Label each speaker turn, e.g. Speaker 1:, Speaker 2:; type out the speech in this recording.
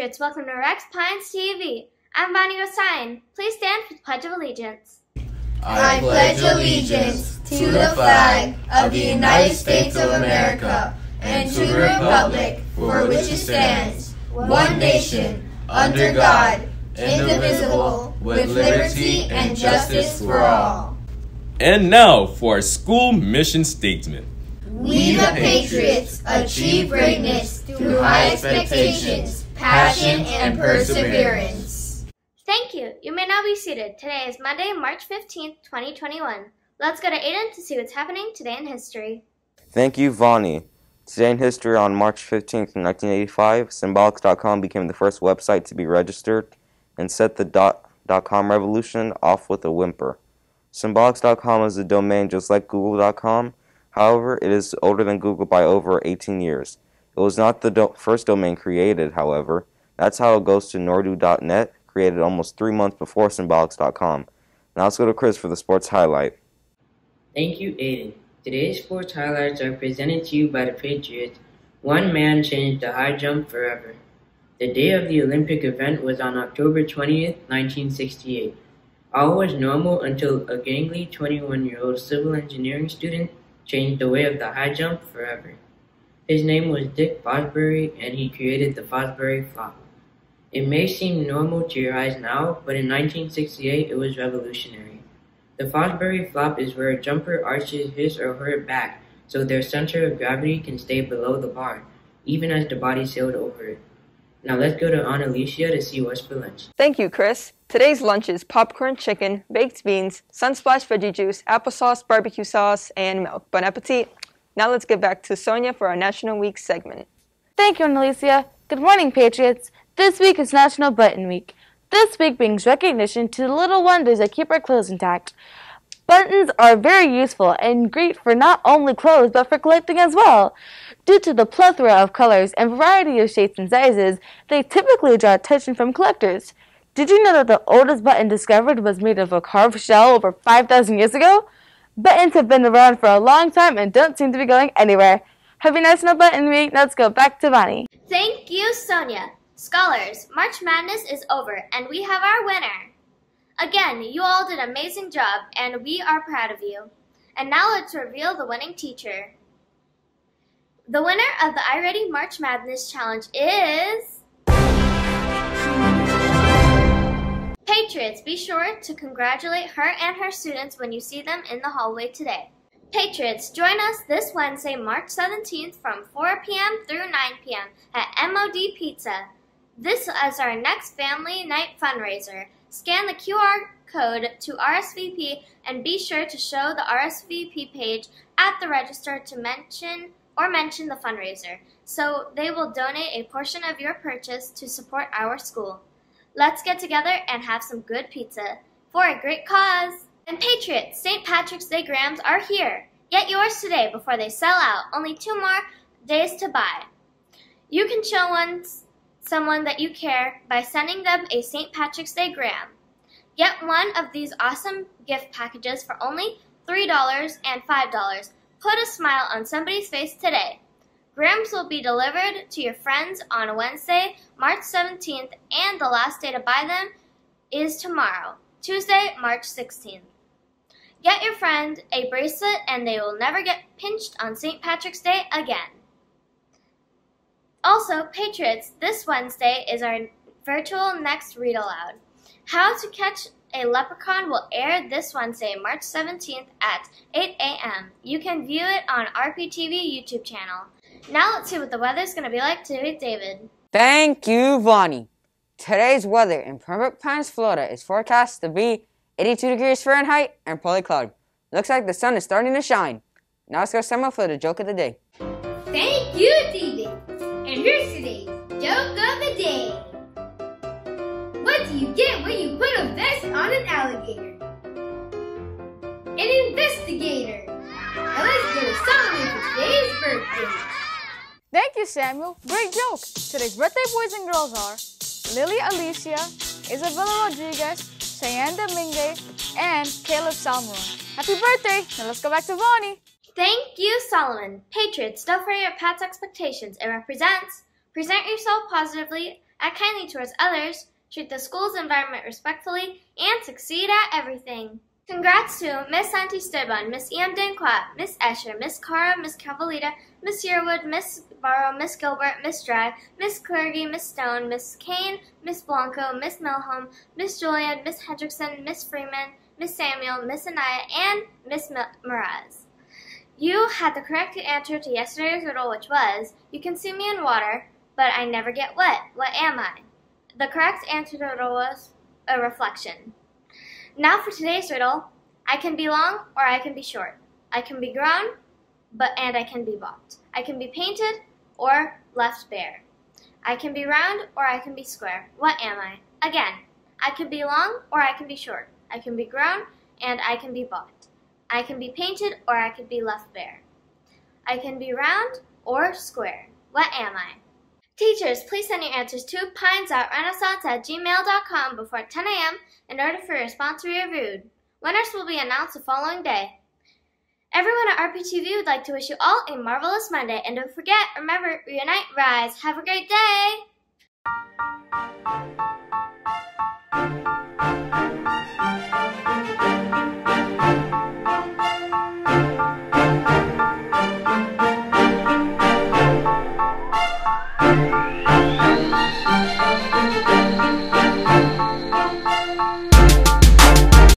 Speaker 1: Patriots, welcome to Rex Pines TV. I'm Bonnie Rosain. Please stand for the Pledge of Allegiance.
Speaker 2: I pledge allegiance to the flag of the United States of America and to the republic for which it stands, one nation, under God, indivisible, with liberty and justice for all.
Speaker 3: And now for our school mission statement.
Speaker 2: We the Patriots achieve greatness through high expectations, passion, and perseverance.
Speaker 1: Thank you. You may now be seated. Today is Monday, March 15th, 2021. Let's go to Aiden to see what's happening today in history.
Speaker 4: Thank you, Vani. Today in history, on March 15th, 1985, Symbolics.com became the first website to be registered and set the dot, dot .com revolution off with a whimper. Symbolics.com is a domain just like Google.com. However, it is older than Google by over 18 years. It was not the do first domain created, however. That's how it goes to nordu.net, created almost three months before Symbolics.com. Now let's go to Chris for the sports highlight.
Speaker 5: Thank you, Aiden. Today's sports highlights are presented to you by the Patriots. One man changed the high jump forever. The day of the Olympic event was on October 20th, 1968. All was normal until a gangly 21 year old civil engineering student changed the way of the high jump forever. His name was Dick Fosbury, and he created the Fosbury Flop. It may seem normal to your eyes now, but in 1968 it was revolutionary. The Fosbury Flop is where a jumper arches his or her back so their center of gravity can stay below the bar, even as the body sailed over it. Now let's go to Annalicia to see what's for lunch.
Speaker 6: Thank you, Chris. Today's lunch is popcorn chicken, baked beans, sunsplash veggie juice, applesauce, barbecue sauce, and milk. Bon appetit. Now let's get back to Sonia for our National Week segment.
Speaker 7: Thank you, Annalicia. Good morning, Patriots. This week is National Button Week. This week brings recognition to the little wonders that keep our clothes intact. Buttons are very useful and great for not only clothes but for collecting as well. Due to the plethora of colors and variety of shapes and sizes, they typically draw attention from collectors. Did you know that the oldest button discovered was made of a carved shell over 5,000 years ago? Buttons have been around for a long time and don't seem to be going anywhere. Happy National Button Week. Let's go back to Bonnie.
Speaker 1: Thank you, Sonia. Scholars, March Madness is over and we have our winner. Again, you all did an amazing job, and we are proud of you. And now let's reveal the winning teacher. The winner of the iReady March Madness Challenge is... Patriots, be sure to congratulate her and her students when you see them in the hallway today. Patriots, join us this Wednesday, March 17th from 4 p.m. through 9 p.m. at MOD Pizza. This is our next family night fundraiser. Scan the QR code to RSVP and be sure to show the RSVP page at the register to mention or mention the fundraiser, so they will donate a portion of your purchase to support our school. Let's get together and have some good pizza for a great cause. And Patriots, St. Patrick's Day grams are here. Get yours today before they sell out. Only two more days to buy. You can show ones someone that you care by sending them a St. Patrick's Day gram. Get one of these awesome gift packages for only $3 and $5. Put a smile on somebody's face today. Grams will be delivered to your friends on Wednesday, March 17th, and the last day to buy them is tomorrow, Tuesday, March 16th. Get your friend a bracelet and they will never get pinched on St. Patrick's Day again. Also, Patriots, this Wednesday is our virtual next read aloud. How to Catch a Leprechaun will air this Wednesday, March 17th at 8 a.m. You can view it on RPTV YouTube channel. Now let's see what the weather's going to be like today with David.
Speaker 8: Thank you, Vonnie. Today's weather in Pembroke Pines, Florida is forecast to be 82 degrees Fahrenheit and partly cloudy. Looks like the sun is starting to shine. Now let's go Samuel for the joke of the day.
Speaker 9: Thank you, David. And here's today's joke of the day. What do you get when you put a vest on an alligator? An investigator. Now let's go to Solomon for today's birthday.
Speaker 10: Thank you, Samuel. Great joke. Today's birthday boys and girls are Lily Alicia, Isabella Rodriguez, Cheyenne Domingue, and Caleb Salmoron. Happy birthday! Now let's go back to Vonnie.
Speaker 1: Thank you, Solomon. Patriots, don't forget Pat's expectations. It represents present yourself positively act kindly towards others, treat the school's environment respectfully, and succeed at everything. Congrats to Miss Santi Esteban, Miss E.M. Danquat, Miss Escher, Miss Cara, Miss Cavalita, Miss Yearwood, Miss Barrow, Miss Gilbert, Miss Dragg, Miss Clergy, Miss Stone, Miss Kane, Miss Blanco, Miss Milholm, Miss Julian, Miss Hendrickson, Miss Freeman, Miss Samuel, Miss Anaya, and Miss Mraz. You had the correct answer to yesterday's riddle, which was, you can see me in water, but I never get wet. What am I? The correct answer to the riddle was a reflection. Now for today's riddle, I can be long or I can be short. I can be grown, but and I can be bought. I can be painted or left bare. I can be round or I can be square. What am I? Again, I can be long or I can be short. I can be grown and I can be bought. I can be painted or I can be left bare. I can be round or square. What am I? Teachers, please send your answers to pinesatrenaissance at gmail.com before 10 a.m. in order for your response to be reviewed. Winners will be announced the following day. Everyone at RPTV would like to wish you all a marvelous Monday, and don't forget, remember, reunite, rise. Have a great day!